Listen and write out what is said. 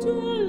do